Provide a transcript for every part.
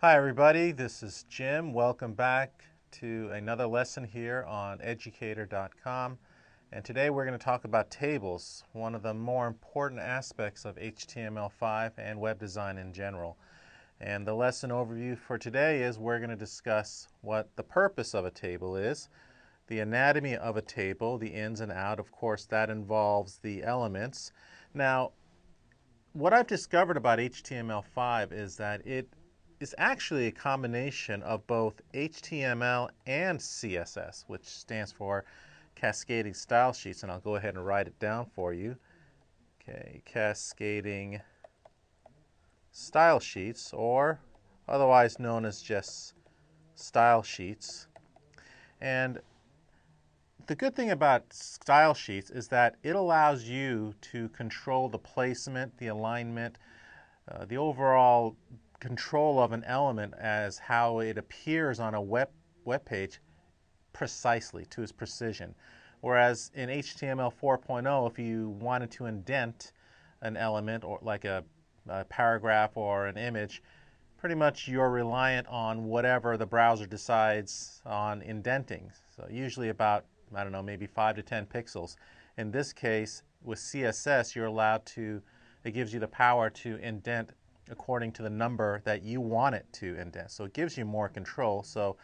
Hi everybody, this is Jim. Welcome back to another lesson here on educator.com. And today we're going to talk about tables, one of the more important aspects of HTML5 and web design in general. And the lesson overview for today is we're going to discuss what the purpose of a table is, the anatomy of a table, the ins and out. Of course, that involves the elements. Now, what I've discovered about HTML5 is that it is actually a combination of both HTML and CSS, which stands for Cascading Style Sheets, and I'll go ahead and write it down for you. Okay, Cascading Style Sheets, or otherwise known as just Style Sheets. And the good thing about style sheets is that it allows you to control the placement, the alignment, uh, the overall control of an element as how it appears on a web, web page precisely to its precision. Whereas in HTML 4.0, if you wanted to indent an element or like a, a paragraph or an image, pretty much you're reliant on whatever the browser decides on indenting. So usually about I don't know, maybe 5 to 10 pixels. In this case, with CSS, you're allowed to, it gives you the power to indent according to the number that you want it to indent. So it gives you more control. So,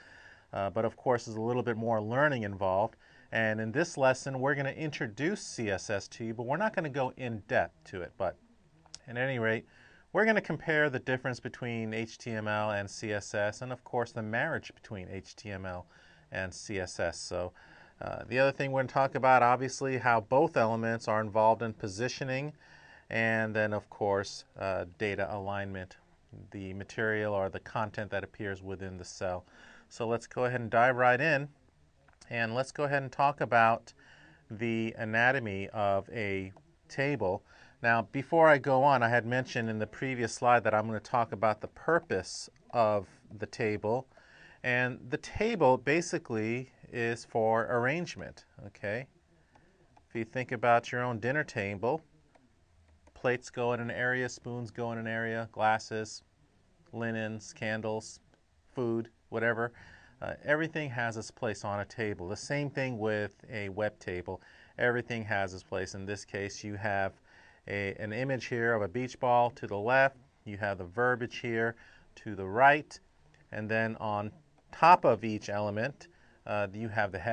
uh, but of course, there's a little bit more learning involved. And in this lesson, we're going to introduce CSS to you, but we're not going to go in depth to it. But at any rate, we're going to compare the difference between HTML and CSS, and of course, the marriage between HTML and CSS. So uh, the other thing we're going to talk about, obviously, how both elements are involved in positioning, and then, of course, uh, data alignment, the material or the content that appears within the cell. So let's go ahead and dive right in, and let's go ahead and talk about the anatomy of a table. Now, before I go on, I had mentioned in the previous slide that I'm going to talk about the purpose of the table. And the table basically is for arrangement, okay? If you think about your own dinner table, plates go in an area, spoons go in an area, glasses, linens, candles, food, whatever. Uh, everything has its place on a table. The same thing with a web table. Everything has its place. In this case, you have a, an image here of a beach ball to the left. You have the verbiage here to the right. And then on top of each element, uh, you have the